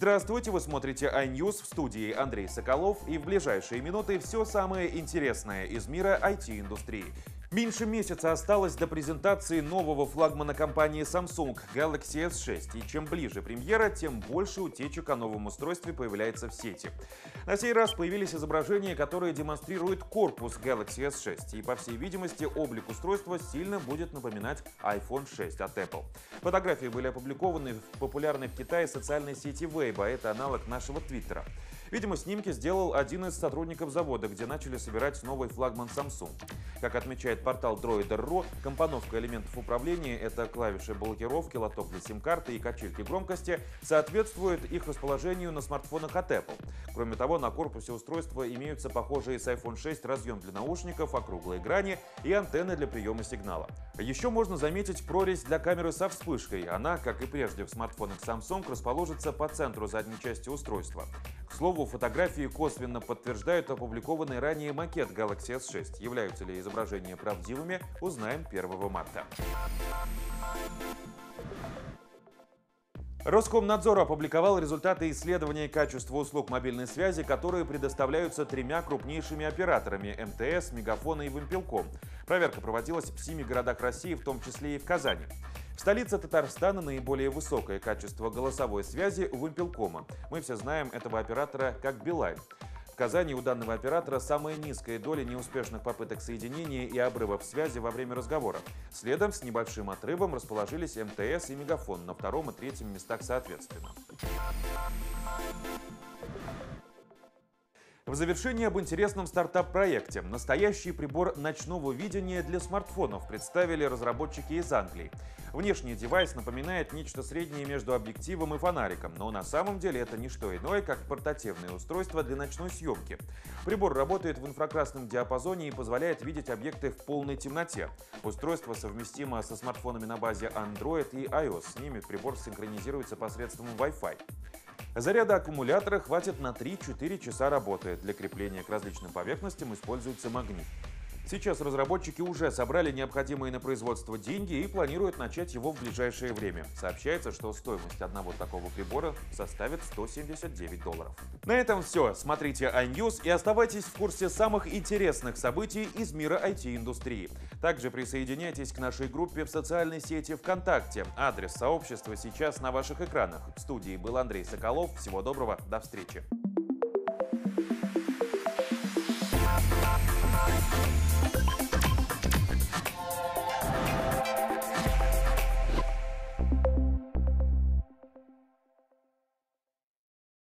Здравствуйте, вы смотрите iNews в студии Андрей Соколов и в ближайшие минуты все самое интересное из мира IT-индустрии. Меньше месяца осталось до презентации нового флагмана компании Samsung Galaxy S6. И чем ближе премьера, тем больше утечек о новом устройстве появляется в сети. На сей раз появились изображения, которые демонстрируют корпус Galaxy S6. И, по всей видимости, облик устройства сильно будет напоминать iPhone 6 от Apple. Фотографии были опубликованы в популярной в Китае социальной сети Weibo, а это аналог нашего Твиттера. Видимо, снимки сделал один из сотрудников завода, где начали собирать новый флагман Samsung. Как отмечает портал Droider.ru, компоновка элементов управления — это клавиши блокировки, лоток для сим-карты и качельки громкости — соответствует их расположению на смартфонах от Apple. Кроме того, на корпусе устройства имеются похожие с iPhone 6 разъем для наушников, округлые грани и антенны для приема сигнала. Еще можно заметить прорезь для камеры со вспышкой. Она, как и прежде в смартфонах Samsung, расположится по центру задней части устройства. Слову, фотографии косвенно подтверждают опубликованный ранее макет Galaxy S6. Являются ли изображения правдивыми, узнаем 1 марта. Роскомнадзор опубликовал результаты исследования качества услуг мобильной связи, которые предоставляются тремя крупнейшими операторами – МТС, Мегафон и Вимпелком. Проверка проводилась в семи городах России, в том числе и в Казани. В столице Татарстана наиболее высокое качество голосовой связи у Вимпелкома. Мы все знаем этого оператора как Билайн. Казани у данного оператора самая низкая доля неуспешных попыток соединения и обрывов связи во время разговора. Следом с небольшим отрывом расположились МТС и Мегафон на втором и третьем местах соответственно. В завершении об интересном стартап-проекте. Настоящий прибор ночного видения для смартфонов представили разработчики из Англии. Внешний девайс напоминает нечто среднее между объективом и фонариком, но на самом деле это не что иное, как портативное устройство для ночной съемки. Прибор работает в инфракрасном диапазоне и позволяет видеть объекты в полной темноте. Устройство совместимо со смартфонами на базе Android и iOS. С ними прибор синхронизируется посредством Wi-Fi. Заряда аккумулятора хватит на 3-4 часа работы. Для крепления к различным поверхностям используется магнит. Сейчас разработчики уже собрали необходимые на производство деньги и планируют начать его в ближайшее время. Сообщается, что стоимость одного такого прибора составит 179 долларов. На этом все. Смотрите iNews и оставайтесь в курсе самых интересных событий из мира IT-индустрии. Также присоединяйтесь к нашей группе в социальной сети ВКонтакте. Адрес сообщества сейчас на ваших экранах. В студии был Андрей Соколов. Всего доброго, до встречи.